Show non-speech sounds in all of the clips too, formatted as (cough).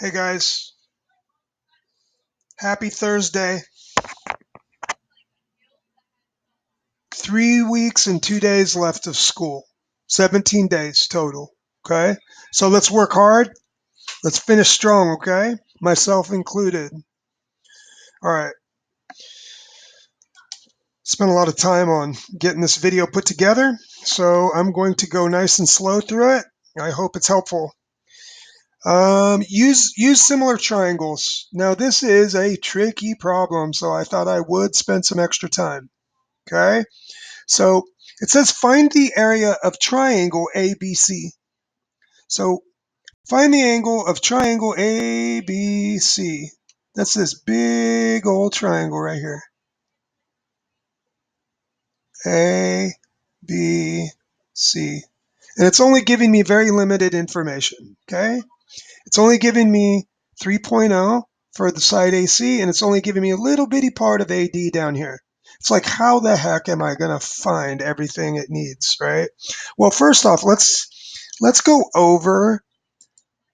Hey guys, happy Thursday. Three weeks and two days left of school, 17 days total. Okay, so let's work hard. Let's finish strong, okay? Myself included. All right, spent a lot of time on getting this video put together, so I'm going to go nice and slow through it. I hope it's helpful. Um, use use similar triangles. Now this is a tricky problem, so I thought I would spend some extra time. Okay, so it says find the area of triangle ABC. So find the angle of triangle ABC. That's this big old triangle right here. A, B, C. And it's only giving me very limited information, okay? It's only giving me 3.0 for the side AC, and it's only giving me a little bitty part of AD down here. It's like, how the heck am I going to find everything it needs, right? Well, first off, let's let's go over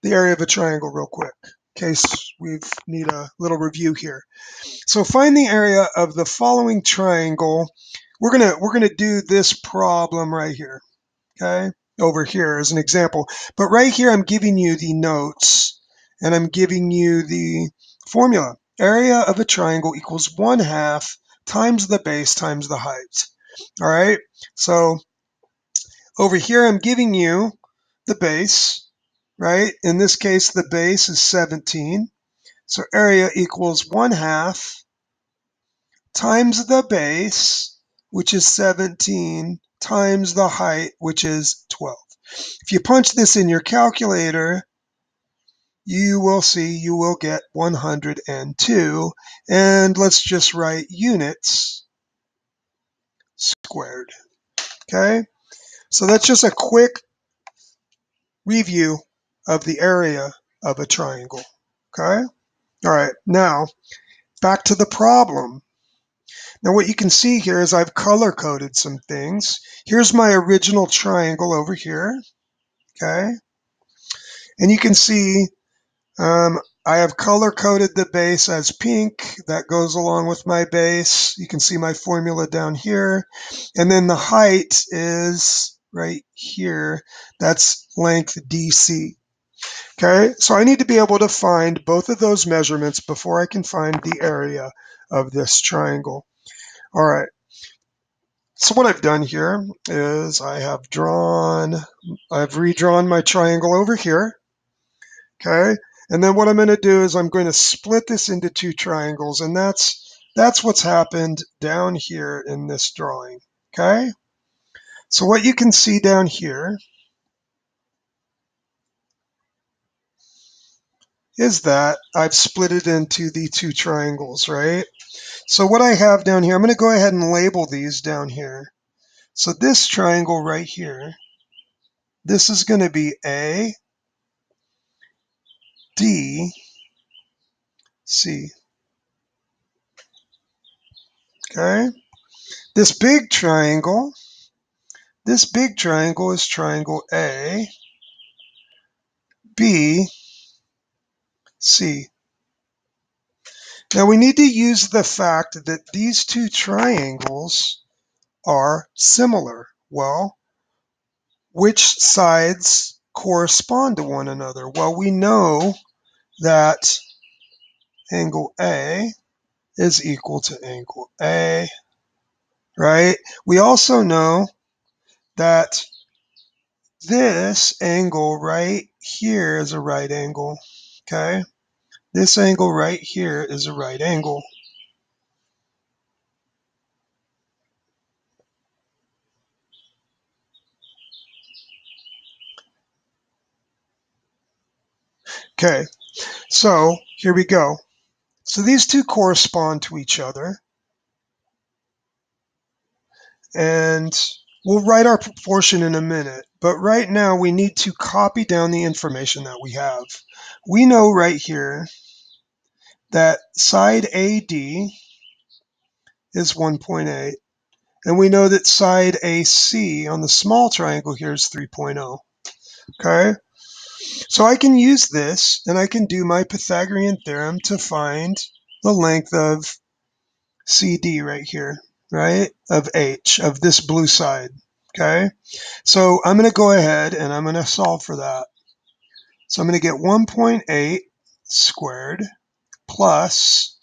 the area of a triangle real quick, in case we need a little review here. So find the area of the following triangle. We're gonna we're gonna do this problem right here, okay? Over here as an example. But right here, I'm giving you the notes, and I'm giving you the formula. Area of a triangle equals one half times the base times the height. All right, so over here I'm giving you the base, right? In this case, the base is 17. So area equals 1 half times the base, which is 17, times the height, which is 12. If you punch this in your calculator, you will see you will get 102. And let's just write units squared. Okay, so that's just a quick review of the area of a triangle. Okay, all right, now back to the problem. Now what you can see here is I've color coded some things. Here's my original triangle over here. Okay, and you can see um, I have color coded the base as pink. That goes along with my base. You can see my formula down here. And then the height is right here. That's length DC. Okay, so I need to be able to find both of those measurements before I can find the area of this triangle. All right, so what I've done here is I have drawn, I've redrawn my triangle over here. Okay, and then what I'm going to do is I'm going to split this into two triangles, and that's that's what's happened down here in this drawing. Okay? So what you can see down here is that I've split it into the two triangles, right? So what I have down here, I'm going to go ahead and label these down here. So this triangle right here, this is going to be A, D, C. Okay? This big triangle, this big triangle is triangle A, B, C. Now we need to use the fact that these two triangles are similar. Well, which sides correspond to one another? Well, we know that angle A is equal to angle A, right? We also know that this angle right here is a right angle, okay? This angle right here is a right angle. Okay, so here we go. So these two correspond to each other. And we'll write our proportion in a minute. But right now we need to copy down the information that we have. We know right here that side AD is 1.8. And we know that side AC on the small triangle here is 3.0. Okay? So I can use this and I can do my Pythagorean theorem to find the length of CD right here, right? Of H, of this blue side, okay? So I'm going to go ahead and I'm going to solve for that. So I'm going to get 1.8 squared plus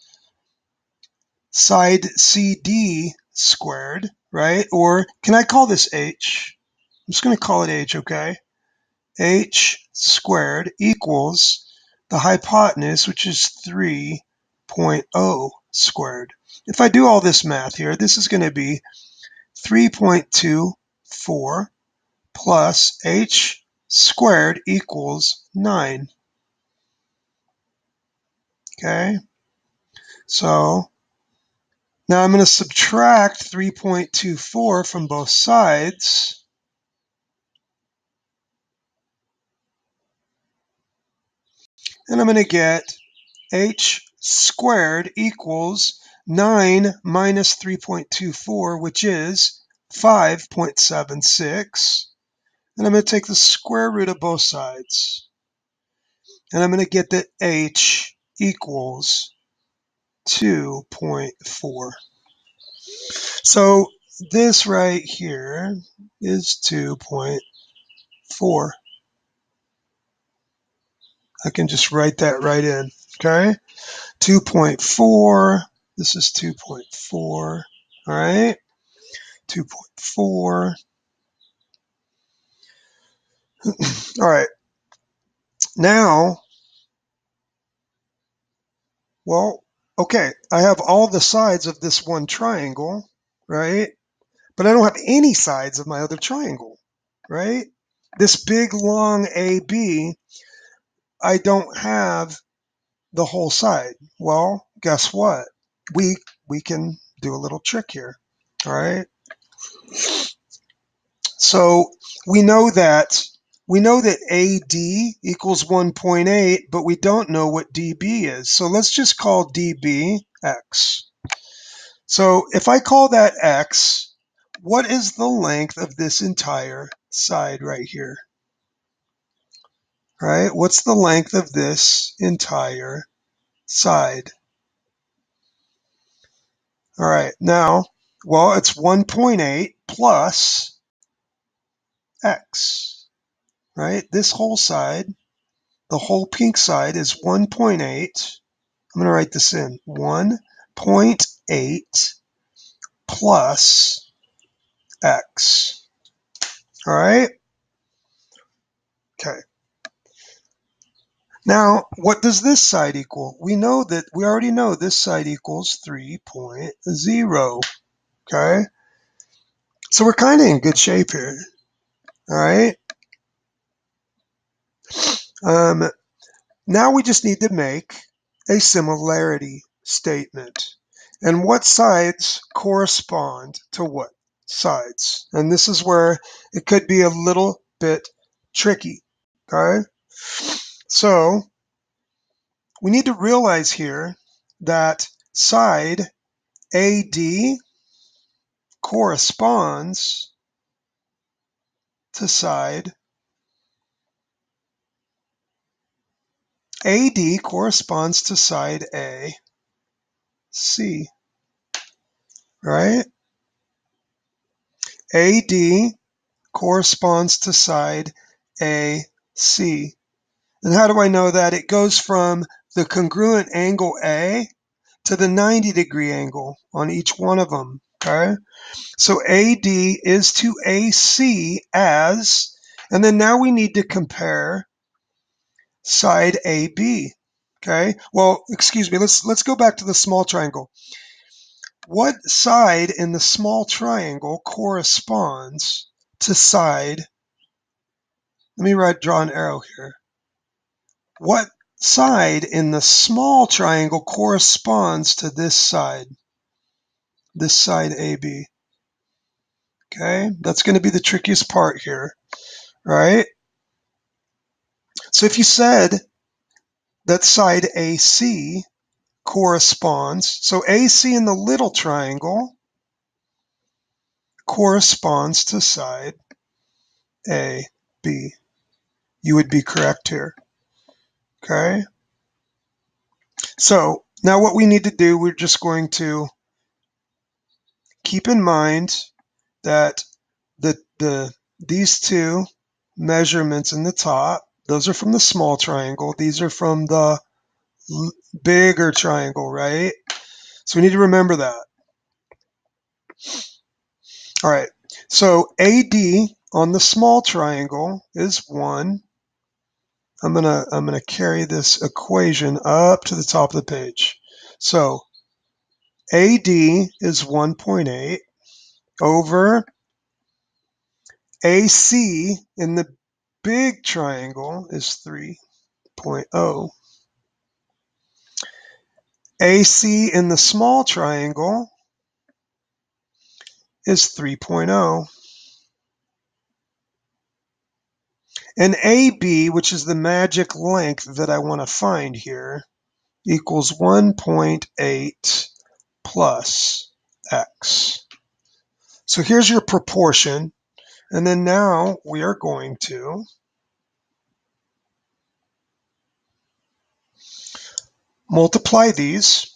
side CD squared, right? Or can I call this H? I'm just going to call it H, okay? H squared equals the hypotenuse, which is 3.0 squared. If I do all this math here, this is going to be 3.24 plus h squared equals 9. Okay, so now I'm going to subtract 3.24 from both sides. And I'm going to get h squared equals 9 minus 3.24, which is 5.76. And I'm going to take the square root of both sides. And I'm going to get that h equals 2.4. So this right here is 2.4. I can just write that right in, okay? 2.4 this is 2.4, all right? 2.4. (clears throat) all right. Now, well, okay, I have all the sides of this one triangle, right? But I don't have any sides of my other triangle, right? This big long AB, I don't have the whole side. Well, guess what? We we can do a little trick here. All right. So we know that we know that AD equals 1.8, but we don't know what DB is. So let's just call DB X. So if I call that X, what is the length of this entire side right here? All right, what's the length of this entire side? All right, now, well, it's 1.8 plus x, right? This whole side, the whole pink side is 1.8. I'm going to write this in. 1.8 plus x. All right? Okay. Now, what does this side equal? We know that, we already know this side equals 3.0, okay? So we're kind of in good shape here, all right? Um, now we just need to make a similarity statement. And what sides correspond to what sides? And this is where it could be a little bit tricky, okay? So we need to realize here that side AD corresponds to side AD corresponds to side A C right? AD corresponds to side AC and how do I know that? It goes from the congruent angle A to the 90 degree angle on each one of them, okay? So AD is to AC as, and then now we need to compare side AB, okay? Well, excuse me, let's, let's go back to the small triangle. What side in the small triangle corresponds to side, let me write, draw an arrow here what side in the small triangle corresponds to this side, this side AB? Okay, that's going to be the trickiest part here, right? So if you said that side AC corresponds, so AC in the little triangle corresponds to side AB. you would be correct here. Okay. So now what we need to do, we're just going to keep in mind that the, the, these two measurements in the top, those are from the small triangle. These are from the bigger triangle, right? So we need to remember that. All right, so AD on the small triangle is 1. I'm gonna I'm gonna carry this equation up to the top of the page. So AD is 1.8 over AC in the big triangle is 3.0. AC in the small triangle is 3.0. And AB, which is the magic length that I want to find here, equals 1.8 plus x. So here's your proportion. And then now we are going to multiply these.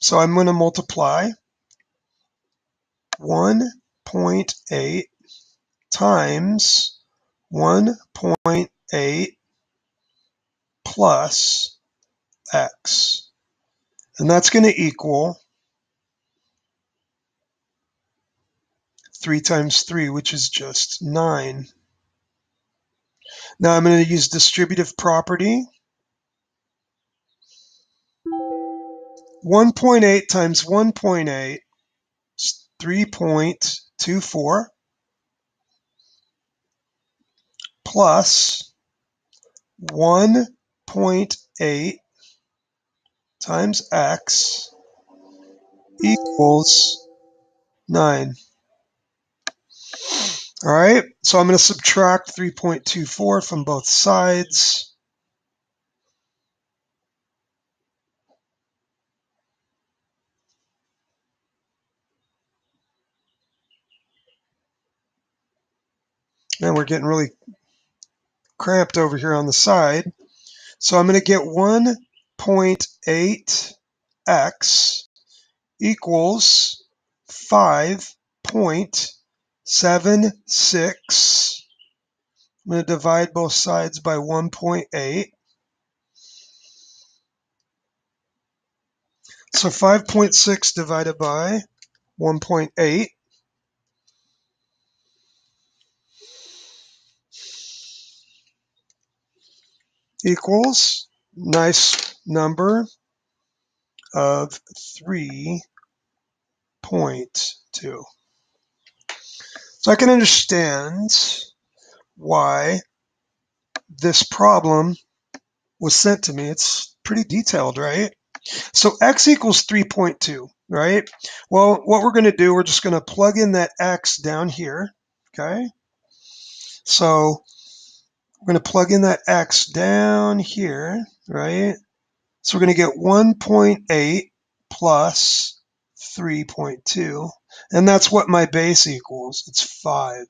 So I'm going to multiply 1.8 times 1.8 plus x. And that's going to equal 3 times 3, which is just 9. Now I'm going to use distributive property. 1.8 times 1.8 is 3.24 plus 1.8 times x equals 9. All right, so I'm going to subtract 3.24 from both sides. And we're getting really cramped over here on the side. So I'm going to get 1.8x equals 5.76. I'm going to divide both sides by 1.8. So 5.6 divided by 1.8 equals nice number of 3.2. So I can understand why this problem was sent to me. It's pretty detailed, right? So x equals 3.2, right? Well, what we're going to do, we're just going to plug in that x down here, okay? So we're going to plug in that x down here, right? So we're going to get 1.8 plus 3.2. And that's what my base equals. It's 5.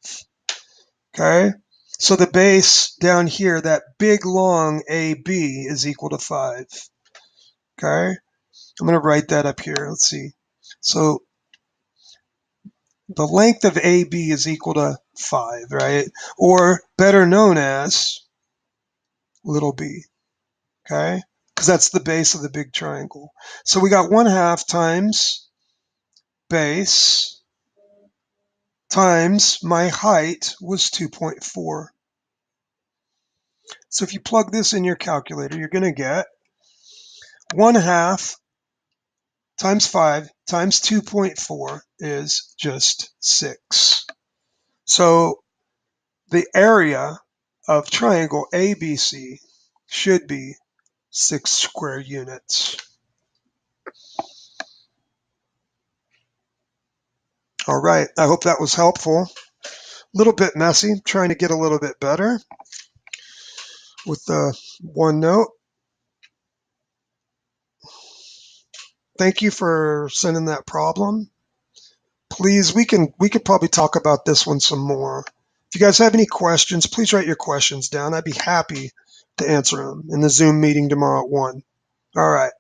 Okay? So the base down here, that big long AB is equal to 5. Okay? I'm going to write that up here. Let's see. So the length of AB is equal to 5, right? Or better known as little b, okay? Because that's the base of the big triangle. So we got 1 half times base times my height was 2.4. So if you plug this in your calculator, you're going to get 1 half times 5 times 2.4 is just 6. So the area of triangle ABC should be 6 square units. All right, I hope that was helpful. A little bit messy, trying to get a little bit better with the OneNote. Thank you for sending that problem. Please, we can we could probably talk about this one some more. If you guys have any questions, please write your questions down. I'd be happy to answer them in the Zoom meeting tomorrow at 1. All right.